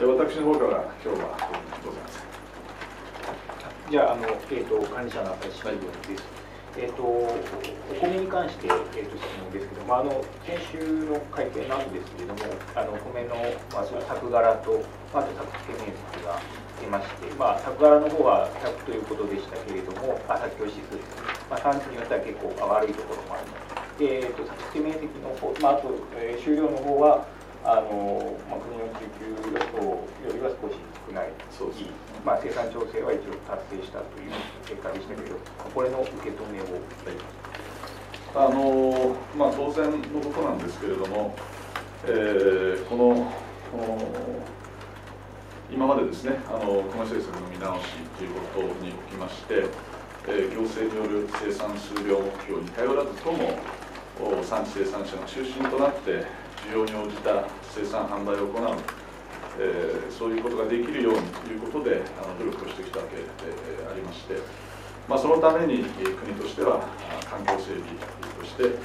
私の方から今日はございません。じゃあ、あの、えっ、と、管理者の朝日新聞です。えっ、と、お米に関して、えっ、と、質問ですけども、あの、先週の会見なんですけれども、あの、米の、まあ、その作柄と、あと作付け面積が出まして、まあ、作柄の方は100ということでしたけれども、あ、作業指数ですね。まあ、産地によっては結構悪いところもあります。で、えっ、と、作付け面積の方、まあ、あと、えー、収量の方は、あのまあ、国の需給予想よりは少し少ないそうですね。まあ、生産調整は一応達成したという結果でしたけど、これの受け止めを。あのまあ、当然のことなんですけれども、えー、このこの今までですね、あの米政策の見直しということにおきまして、えー、行政による生産数量目標に頼らずとも、産地生産者の中心となって需要に応じた生産販売を行う、えー、そういうことができるようにということであの努力をしてきたわけでありまして、まあ、そのために国としては環境整備として、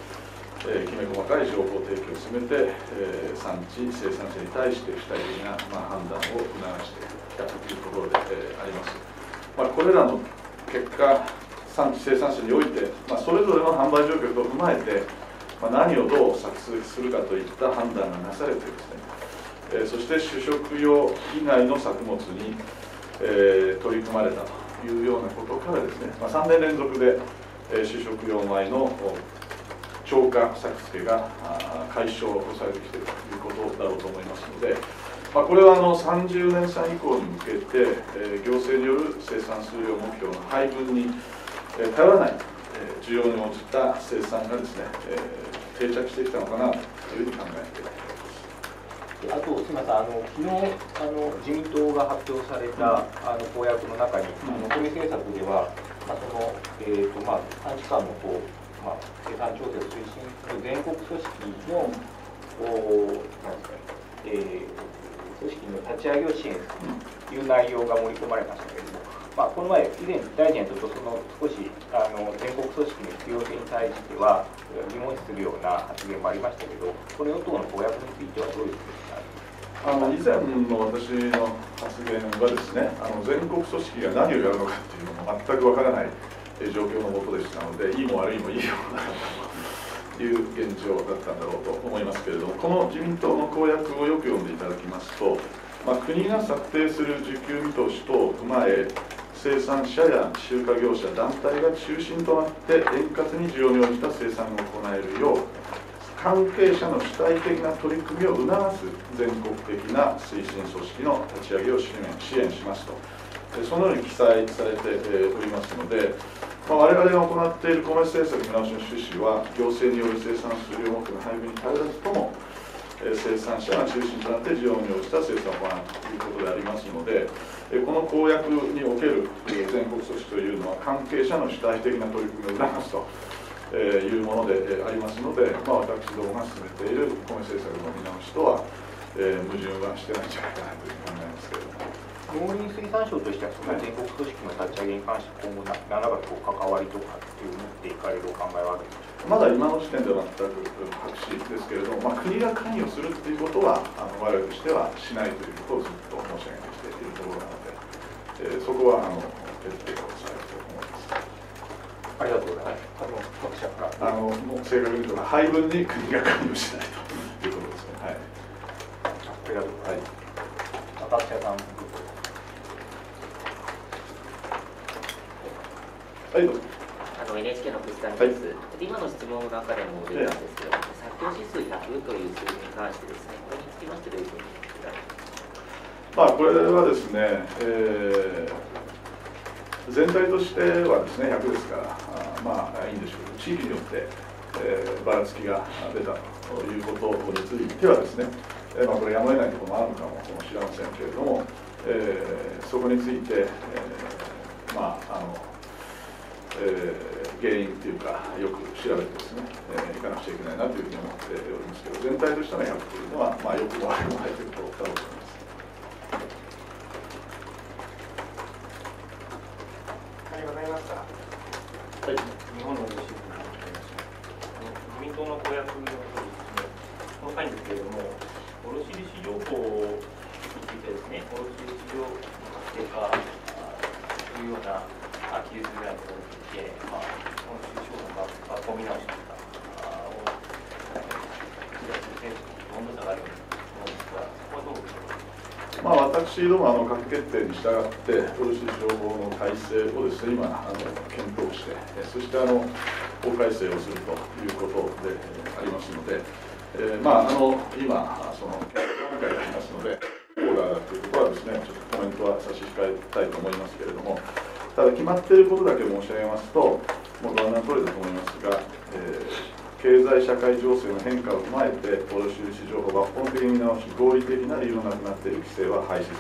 えー、きめ細かい情報提供を進めて、えー、産地生産者に対して主体的な、まあ、判断を促してきたというところで、えー、あります。まあ、これらの結果産地生産者において、まあ、それぞれの販売状況と踏まえてまあ、何をどう作成するかといった判断がなされてですね、えー、そして主食用以外の作物に、えー、取り組まれたというようなことからですね、まあ、3年連続で、えー、主食用米の超過作付けが解消されてきているということだろうと思いますので、まあ、これはあの30年産以降に向けて、えー、行政による生産数量目標の配分に、えー、頼らない需要に応じた生産がですね、えー、定着してきたのかなというふうに考えています。あと、すみません、あの昨日あの自民党が発表された、あの公約の中に、あの米政策では、まあ、その、えーとまあ、短期間のこう、まあ、生産調整を推進する全国組織の、おなんですかえー、組織の立ち上げを支援するという内容が盛り込まれましたけれども、まあ、この前、以前、大臣とその少しあの全国組織の必要性に対しては疑問視するような発言もありましたけど、この与党の公約についてはどういうふうですか？あの以前の私の発言はですね、あの全国組織が何をやるのかっていうのも全くわからない状況のもとでしたので、いいも悪いもいいようなという現状だったんだろうと思いますけれども、この自民党の公約をよく読んでいただきますと、まあ、国が策定する需給見通し等を踏まえ、生産者や集荷業者団体が中心となって円滑に需要に応じた生産が行えるよう関係者の主体的な取り組みを促す全国的な推進組織の立ち上げを支援しますとそのように記載されておりますので、まあ、我々が行っている米政策見直しの趣旨は行政による生産数量目標の配分に頼らずとも生産者が中心となって需要に応じた生産を行うということでありますので、この公約における全国組織というのは関係者の主体的な取り組みを促すというものでありますので、まあ、私どもが進めている米政策の見直しとは、え、矛盾はしてないんじゃないかなというふうに考えますけれども。農林水産省としては、その全国組織の立ち上げに関して、今後、何らかこう関わりとかっていう持っていかれるお考えはあるんでしょうまだ今の時点では全く白紙ですけれども、まあ、国が関与するっていうことは、あの我々としてはしないということをずっと申し上げてきているところなので、えー、そこはあの徹底をされると思います。ありがとうございます。あの各社からあのもう正確に言うと配分に国が関与しないということですね。はい。ありがとうございます。各社さん。はい、どうぞ。の NHK の福祉さんです、はい、今の質問の中でも出たんですけど、作業指数100という数字に関してですね、これにつきましてどういうふうにまあ、これはですね、えー、全体としてはですね、100ですから、あまあいいんでしょう。けど、地域によって、えー、ばらつきが出たということについてはですね、えーまあ、これやむを得ないところもあるのかもしれませんけれども、えー、そこについて、えー、まああの、えー原因というか、よく調べてですね、えー、いかなくちゃいけないなというふうに思っておりますけど、全体としての100というのは、まあ、よくも悪くもないということだろうと思います。ありがとうございました。はい、日本の自民党の公約のこの際ですけれども、卸売市場法についてですね、定かというような記述があって、まあ、この中小の学校見直しとかを期待する点と温度差があるように思うんですが、そこはどうでしょうか。まあ、私どもあの閣議決定に従って卸情報の体制をですね今あの検討してそしてあの法改正をするということでありますので、えー、まああの今その段階でありますのでオーダーだということはですねちょっとコメントは差し控えたいと思いますけれどもただ決まっていることだけ申し上げますともうご案内の通りだと思いますが、えー経済社会情勢の変化を踏まえて卸売情報を抜本的に見直し合理的な理由のなくなっている規制は廃止する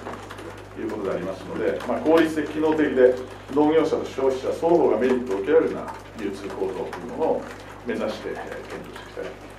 ということでありますので、まあ、効率的機能的で農業者と消費者双方がメリットを受けられるような流通構造というものを目指して検討していきたい